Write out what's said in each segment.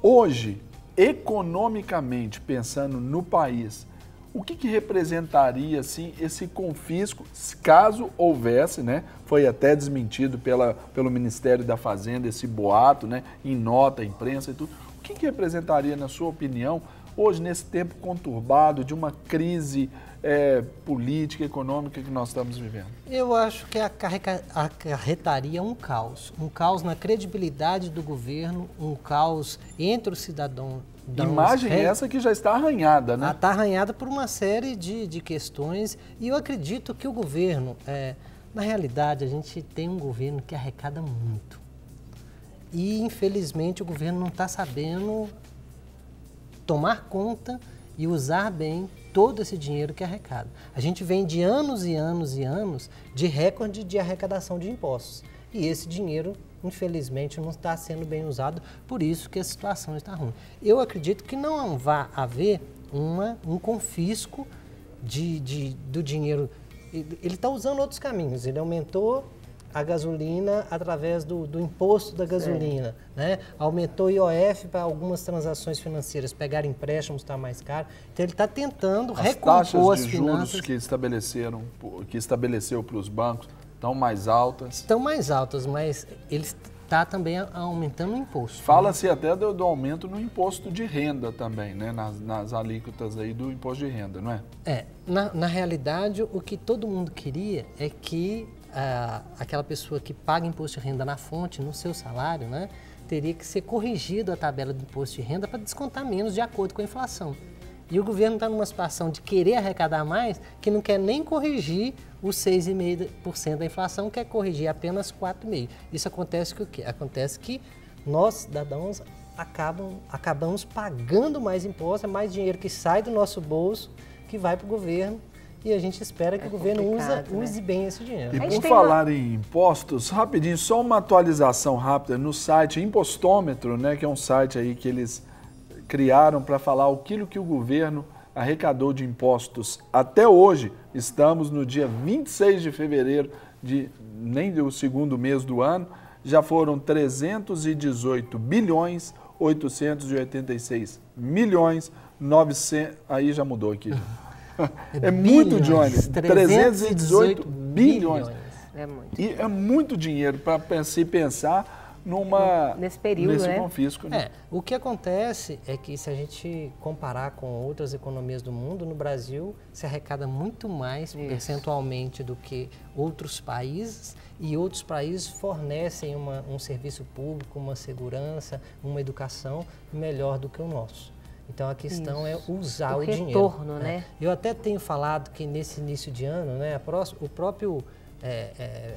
Hoje, economicamente, pensando no país, o que, que, representaria assim, esse confisco, caso houvesse, né? Foi até desmentido pela, pelo Ministério da Fazenda esse boato, né? Em nota, imprensa e tudo. O que, que representaria, na sua opinião, hoje, nesse tempo conturbado de uma crise é, política, econômica que nós estamos vivendo? Eu acho que acarretaria um caos. Um caos na credibilidade do governo, um caos entre os cidadãos. Imagem essa que já está arranhada, né? Está arranhada por uma série de, de questões e eu acredito que o governo, é, na realidade, a gente tem um governo que arrecada muito. E, infelizmente, o governo não está sabendo tomar conta e usar bem todo esse dinheiro que arrecada. A gente vem de anos e anos e anos de recorde de arrecadação de impostos. E esse dinheiro, infelizmente, não está sendo bem usado, por isso que a situação está ruim. Eu acredito que não vai haver uma, um confisco de, de, do dinheiro. Ele está usando outros caminhos. Ele aumentou a gasolina através do, do imposto da gasolina, né? Aumentou o IOF para algumas transações financeiras, pegar empréstimos está mais caro. Então ele está tentando as recompor taxas as de finanças. juros que estabeleceram, que estabeleceu para os bancos estão mais altas. Estão mais altas, mas ele está também aumentando o imposto. Fala-se né? até do, do, aumento no imposto de renda também, né? Nas, nas, alíquotas aí do imposto de renda, não é? É, na, na realidade, o que todo mundo queria é que aquela pessoa que paga imposto de renda na fonte, no seu salário, né, teria que ser corrigido a tabela do imposto de renda para descontar menos de acordo com a inflação. E o governo está numa situação de querer arrecadar mais, que não quer nem corrigir os 6,5% da inflação, quer corrigir apenas 4,5%. Isso acontece que o quê? Acontece que nós, cidadãos, acabam, acabamos pagando mais impostos, é mais dinheiro que sai do nosso bolso, que vai para o governo e a gente espera que é o governo usa, né? use bem esse dinheiro. E por falar uma... em impostos, rapidinho, só uma atualização rápida no site Impostômetro, né, que é um site aí que eles criaram para falar aquilo que o governo arrecadou de impostos até hoje. Estamos no dia 26 de fevereiro, de, nem do segundo mês do ano, já foram 318 bilhões 886 milhões 900. Aí já mudou aqui. é muito, Johnny. 318 bilhões. É muito. E é muito dinheiro para se pensar numa nesse período, nesse né? confisco. Né? É, o que acontece é que se a gente comparar com outras economias do mundo, no Brasil se arrecada muito mais Isso. percentualmente do que outros países e outros países fornecem uma, um serviço público, uma segurança, uma educação melhor do que o nosso. Então a questão é Isso. é usar o, o retorno, dinheiro. Né? né? Eu até tenho falado que nesse início de ano, né, o próprio é, é,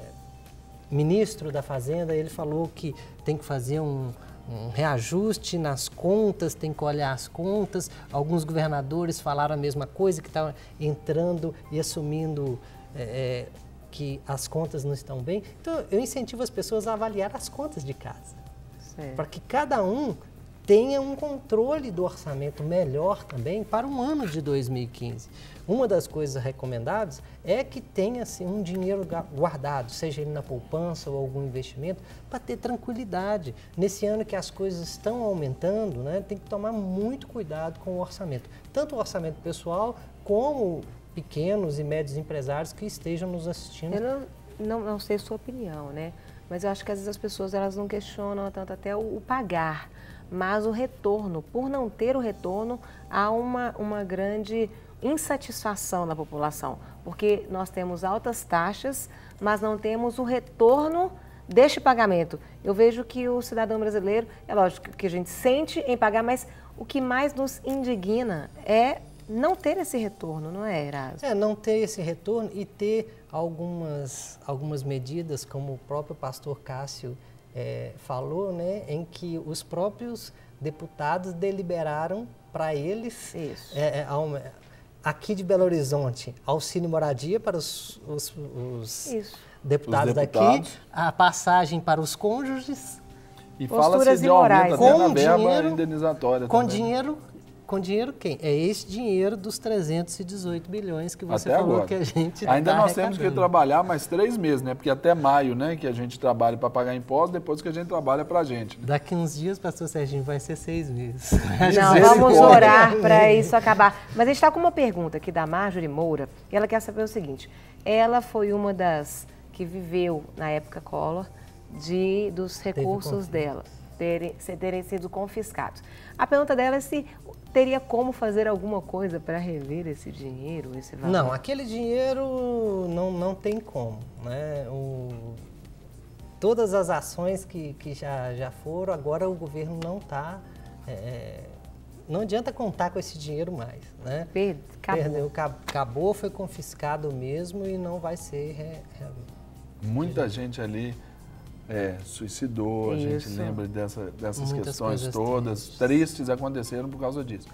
ministro da Fazenda ele falou que tem que fazer um, um, reajuste nas contas, tem que olhar as contas. Alguns governadores falaram a mesma coisa, que estavam entrando e assumindo é, é, que as contas não estão bem. Então eu incentivo as pessoas a avaliar as contas de casa. Para que cada um tenha um controle do orçamento melhor também para o ano de 2015. Uma das coisas recomendadas é que tenha assim, um dinheiro guardado, seja ele na poupança ou algum investimento, para ter tranquilidade. Nesse ano que as coisas estão aumentando, né, tem que tomar muito cuidado com o orçamento, tanto o orçamento pessoal como pequenos e médios empresários que estejam nos assistindo. Eu não, não, não sei sua opinião, né? Mas eu acho que às vezes as pessoas elas não questionam tanto até o, o pagar mas o retorno, por não ter o retorno, há uma, uma grande insatisfação na população, porque nós temos altas taxas, mas não temos o retorno deste pagamento. Eu vejo que o cidadão brasileiro, é lógico que a gente sente em pagar, mas o que mais nos indigna é não ter esse retorno, não é, Erasmo? É, não ter esse retorno e ter algumas, algumas medidas, como o próprio pastor Cássio é, falou, né, em que os próprios deputados deliberaram para eles, é, é, aqui de Belo Horizonte, auxílio moradia para os, os, os, deputados, os deputados daqui, a passagem para os cônjuges. E fala-se de aumento até na verba indenizatória Com também. dinheiro com dinheiro quem? É esse dinheiro dos 318 bilhões que você até falou agora. que a gente Ainda tá nós temos que trabalhar mais três meses, né? Porque até maio, né? Que a gente trabalha para pagar imposto, depois que a gente trabalha para a gente. né? Daqui uns dias, pastor Serginho, vai ser seis meses. Não, vamos orar para isso acabar. Mas a gente está com uma pergunta aqui da Marjorie Moura, e ela quer saber o seguinte: ela foi uma das que viveu na época Collor de dos recursos dela terem, terem sido confiscados. A pergunta dela é se teria como fazer alguma coisa para rever esse dinheiro, esse valor. Não, aquele dinheiro não, não tem como. Né? O, todas as ações que, que já, já foram, agora o governo não está. não adianta contar com esse dinheiro mais. Né? Per- acabou. Perdeu, ca- acabou, foi confiscado mesmo e não vai ser. re- re- Muita gente ali é, suicidou, a gente Isso. lembra dessa, dessas Muitas questões todas tristes. tristes aconteceram por causa disso.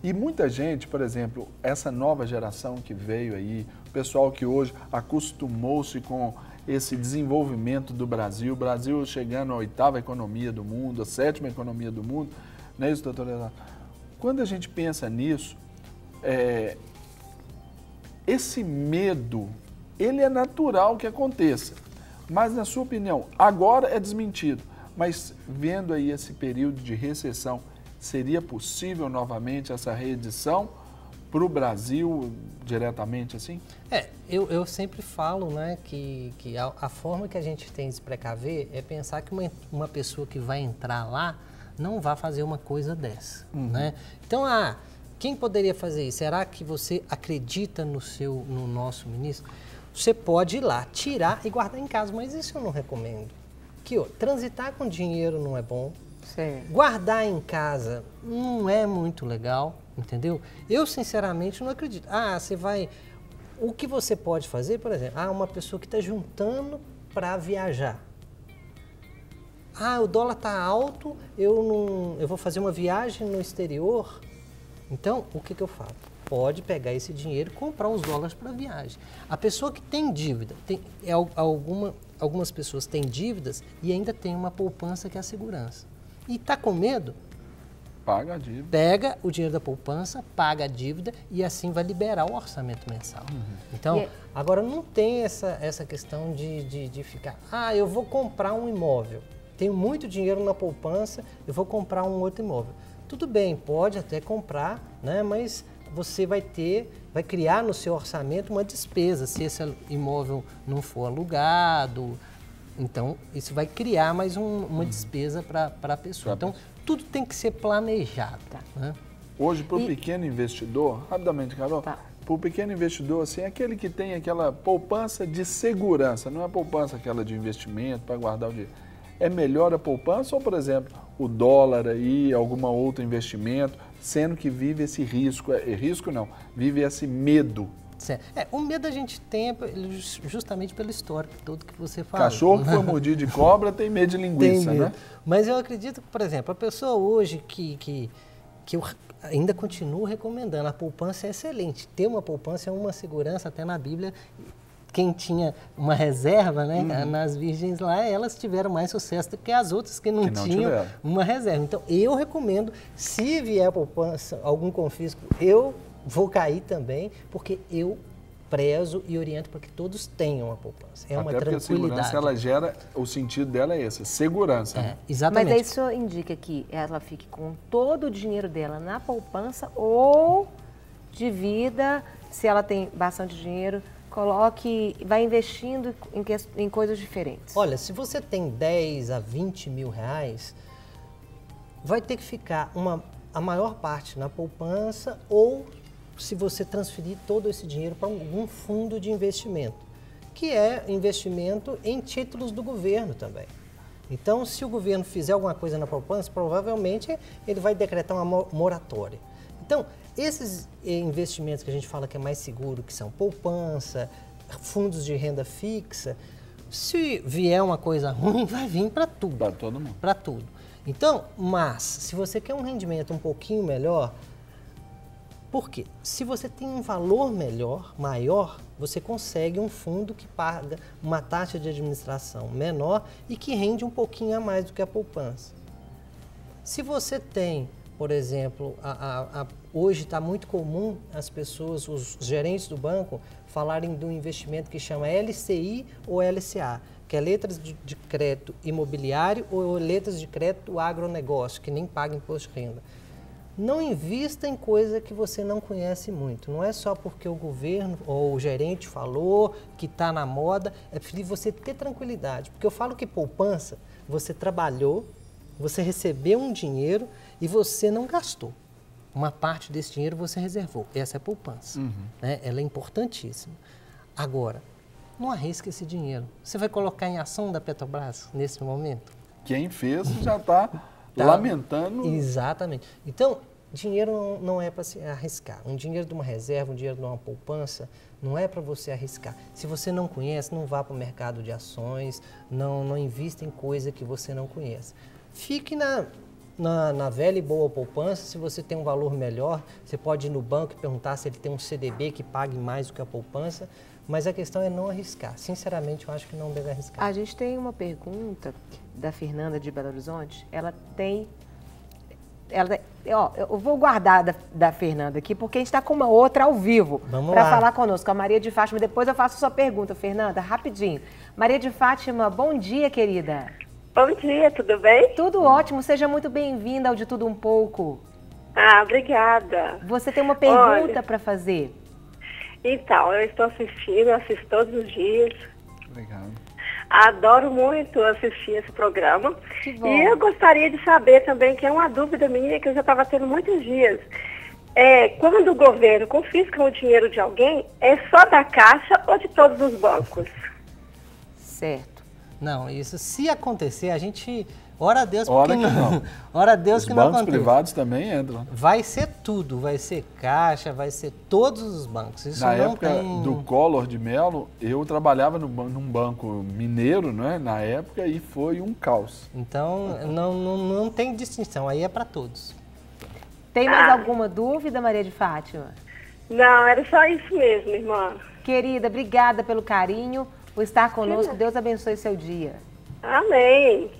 E muita gente, por exemplo, essa nova geração que veio aí, o pessoal que hoje acostumou-se com esse desenvolvimento do Brasil, o Brasil chegando à oitava economia do mundo, a sétima economia do mundo, não é isso, doutor Renato? Quando a gente pensa nisso, é, esse medo, ele é natural que aconteça. Mas, na sua opinião, agora é desmentido. Mas, vendo aí esse período de recessão, seria possível novamente essa reedição para o Brasil diretamente assim? É, eu, eu sempre falo né, que, que a, a forma que a gente tem de se precaver é pensar que uma, uma pessoa que vai entrar lá não vai fazer uma coisa dessa. Né? Então, ah, quem poderia fazer isso? Será que você acredita no, seu, no nosso ministro? Você pode ir lá, tirar e guardar em casa, mas isso eu não recomendo. Que, ó, transitar com dinheiro não é bom, Certo. Guardar em casa não é muito legal, entendeu? Eu, sinceramente, não acredito. Ah, você vai. O que você pode fazer, por exemplo, ah, uma pessoa que está juntando para viajar. Ah, o dólar está alto, eu, não, eu vou fazer uma viagem no exterior. Então, o que, que eu falo? Pode pegar esse dinheiro e comprar os dólares para viagem. A pessoa que tem dívida, tem, é, al- alguma, algumas pessoas têm dívidas e ainda tem uma poupança que é a segurança. E está com medo, Paga a dívida. pega o dinheiro da poupança, paga a dívida e assim vai liberar o orçamento mensal. Então, E é- agora não tem essa, essa questão de, de, de ficar, ah, eu vou comprar um imóvel, tenho muito dinheiro na poupança, eu vou comprar um outro imóvel. Tudo bem, pode até comprar, né, mas você vai ter, vai criar no seu orçamento uma despesa, se esse imóvel não for alugado, então, isso vai criar mais um- uma despesa para a pessoa. Pra Então, tudo tem que ser planejado. Né? Hoje, para o E- pequeno investidor, rapidamente, Carol, Tá. para o pequeno investidor, assim, aquele que tem aquela poupança de segurança, não é poupança aquela de investimento para guardar o dinheiro. É melhor a poupança ou, por exemplo, o dólar aí, alguma outro investimento, sendo que vive esse risco, é, risco não, vive esse medo. Certo. É, o medo a gente tem é justamente pelo histórico todo que você fala. Cachorro que foi mordido de cobra tem medo de linguiça, né? medo. Mas eu acredito que, por exemplo, a pessoa hoje que, que, que eu ainda continuo recomendando, a poupança é excelente. Ter uma poupança é uma segurança, até na Bíblia, quem tinha uma reserva, né, Uhum. nas virgens lá, elas tiveram mais sucesso do que as outras que não, Que não tinham tiveram. uma reserva. Então, eu recomendo, se vier a poupança, algum confisco, eu vou cair também, porque eu prezo e oriento para que todos tenham a poupança. É uma Até porque a tranquilidade. segurança, ela gera, o sentido dela é esse, segurança. É, exatamente. Mas isso indica que ela fique com todo o dinheiro dela na poupança ou divida, se ela tem bastante dinheiro, coloque, vai investindo em, ques- em coisas diferentes. Olha, se você tem 10 a 20 mil reais, vai ter que ficar uma, a maior parte na poupança ou se você transferir todo esse dinheiro para algum fundo de investimento, que é investimento em títulos do governo também. Então, se o governo fizer alguma coisa na poupança, provavelmente ele vai decretar uma mo- moratória. Então, esses eh, investimentos que a gente fala que é mais seguro, que são poupança, fundos de renda fixa, se vier uma coisa ruim, vai vir para tudo Para todo mundo. para tudo. Então, mas se você quer um rendimento um pouquinho melhor, por quê? Se você tem um valor melhor, maior, você consegue um fundo que paga uma taxa de administração menor e que rende um pouquinho a mais do que a poupança. Se você tem por exemplo, a, a, a, hoje está muito comum as pessoas, os gerentes do banco, falarem de um investimento que chama LCI ou LCA, que é letras de, crédito imobiliário ou letras de crédito agronegócio, que nem paga imposto de renda. Não invista em coisa que você não conhece muito. Não é só porque o governo ou o gerente falou que está na moda. É preciso você ter tranquilidade. Porque eu falo que poupança, você trabalhou, você recebeu um dinheiro e você não gastou. Uma parte desse dinheiro você reservou. Essa é a poupança. Uhum. Né? Ela é importantíssima. Agora, não arrisque esse dinheiro. Você vai colocar em ação da Petrobras nesse momento? Quem fez já está tá, lamentando. Exatamente. Então, dinheiro não é para se arriscar. Um dinheiro de uma reserva, um dinheiro de uma poupança, não é para você arriscar. Se você não conhece, não vá para o mercado de ações, não, não invista em coisa que você não conhece. Fique na, na, na, velha e boa poupança, se você tem um valor melhor, você pode ir no banco e perguntar se ele tem um CDB que pague mais do que a poupança, mas a questão é não arriscar. Sinceramente, eu acho que não deve arriscar. A gente tem uma pergunta da Fernanda de Belo Horizonte. Ela tem. Ela, ó, eu vou guardar da, da Fernanda aqui, porque a gente está com uma outra ao vivo para falar conosco, a Maria de Fátima. Depois eu faço a sua pergunta, Fernanda, rapidinho. Maria de Fátima, bom dia, querida. Bom dia, tudo bem? Tudo ótimo, seja muito bem-vinda ao De Tudo Um Pouco. Ah, obrigada. Você tem uma pergunta para fazer? Então, eu estou assistindo, assisto todos os dias. Obrigado. Adoro muito assistir esse programa. E eu gostaria de saber também, que é uma dúvida minha que eu já estava tendo muitos dias. É, quando o governo confisca o dinheiro de alguém, é só da Caixa ou de todos os bancos? Certo. Não, isso se acontecer, a gente. Ora a Deus Ora que não. não. Ora a Deus os que não bancos privados também entram. Vai ser tudo, vai ser caixa, vai ser todos os bancos. Isso Na época tem... do Collor de Mello, eu trabalhava no, num banco mineiro, né, na época, e foi um caos. Então, não, não, não tem distinção, aí é para todos. Tem mais ah. alguma dúvida, Maria de Fátima? Não, era só isso mesmo, irmã. Querida, obrigada pelo carinho por estar conosco. Deus abençoe seu dia. Amém.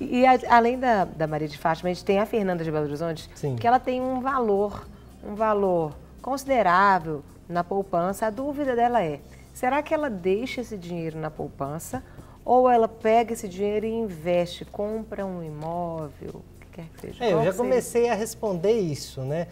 E, a, além da, da Maria de Fátima, a gente tem a Fernanda de Belo Horizonte, Sim. que ela tem um valor, um valor considerável na poupança. A dúvida dela é, será que ela deixa esse dinheiro na poupança ou ela pega esse dinheiro e investe, compra um imóvel, o que quer que seja? É, eu já comecei a responder isso, né?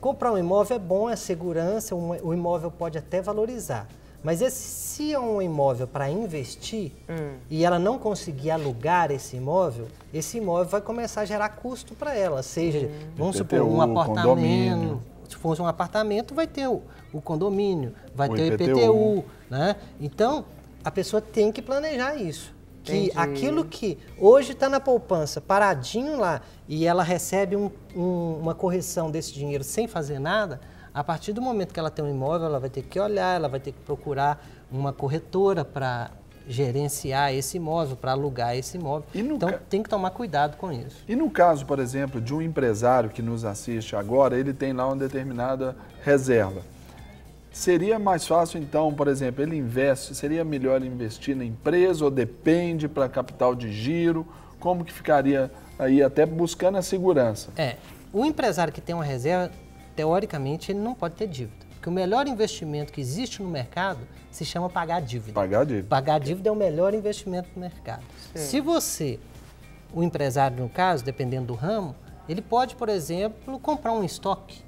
Comprar um imóvel é bom, é segurança, o imóvel pode até valorizar. Mas esse, se é um imóvel para investir hum. e ela não conseguir alugar esse imóvel, esse imóvel vai começar a gerar custo para ela. Seja, hum. vamos IPTU, supor, um apartamento. Condomínio. Se fosse um apartamento, vai ter o, o condomínio, vai o ter o IPTU. IPTU né? Então, a pessoa tem que planejar isso. Que Entendi. aquilo que hoje está na poupança, paradinho lá, e ela recebe um, um, uma correção desse dinheiro sem fazer nada, a partir do momento que ela tem um imóvel, ela vai ter que olhar, ela vai ter que procurar uma corretora para gerenciar esse imóvel, para alugar esse imóvel. Então ca... tem que tomar cuidado com isso. E no caso, por exemplo, de um empresário que nos assiste agora, ele tem lá uma determinada reserva. Seria mais fácil, então, por exemplo, ele investe, seria melhor investir na empresa ou depende para capital de giro? Como que ficaria aí, até buscando a segurança? É, o empresário que tem uma reserva, teoricamente, ele não pode ter dívida. Porque o melhor investimento que existe no mercado se chama pagar dívida. Pagar dívida. Pagar dívida é o melhor investimento do mercado. Sim. Se você, o empresário no caso, dependendo do ramo, ele pode, por exemplo, comprar um estoque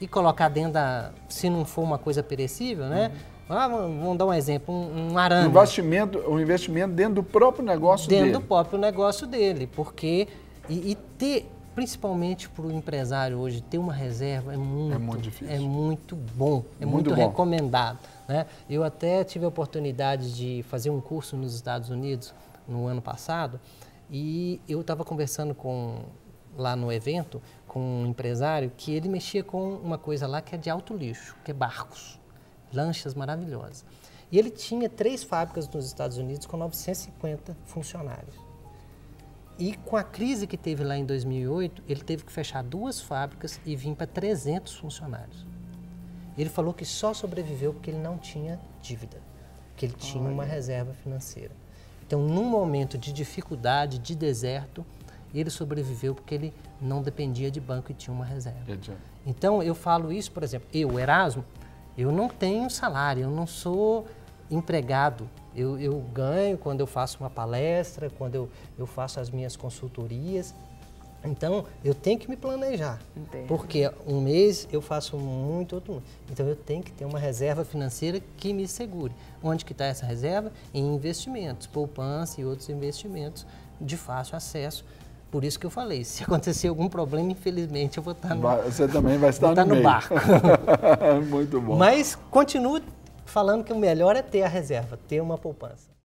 e colocar dentro da, se não for uma coisa perecível, né? Uhum. Ah, vamos dar um exemplo, um, um arame. Um investimento, um investimento dentro do próprio negócio dentro dele. Dentro do próprio negócio dele, porque e, e ter principalmente para o empresário hoje, ter uma reserva é muito, é muito, difícil. É muito bom, é muito, muito bom. recomendado. Né? Eu até tive a oportunidade de fazer um curso nos Estados Unidos no ano passado e eu estava conversando com lá no evento com um empresário que ele mexia com uma coisa lá que é de alto lixo, que é barcos, lanchas maravilhosas. E ele tinha três fábricas nos Estados Unidos com 950 funcionários. E com a crise que teve lá em 2008, ele teve que fechar duas fábricas e vir para 300 funcionários. Ele falou que só sobreviveu porque ele não tinha dívida, que ele tinha Olha. uma reserva financeira. Então, num momento de dificuldade, de deserto, ele sobreviveu porque ele não dependia de banco e tinha uma reserva. Então, eu falo isso, por exemplo, eu, Erasmo, eu não tenho salário, eu não sou empregado. Eu, eu ganho quando eu faço uma palestra, quando eu, eu faço as minhas consultorias. Então, eu tenho que me planejar. Entendo. Porque um mês eu faço muito, outro mês. Então, eu tenho que ter uma reserva financeira que me segure. Onde que está essa reserva? Em investimentos, poupança e outros investimentos de fácil acesso. Por isso que eu falei, se acontecer algum problema, infelizmente eu vou estar no, Você também vai estar no, no barco. muito bom. Mas continuo falando que o melhor é ter a reserva, ter uma poupança.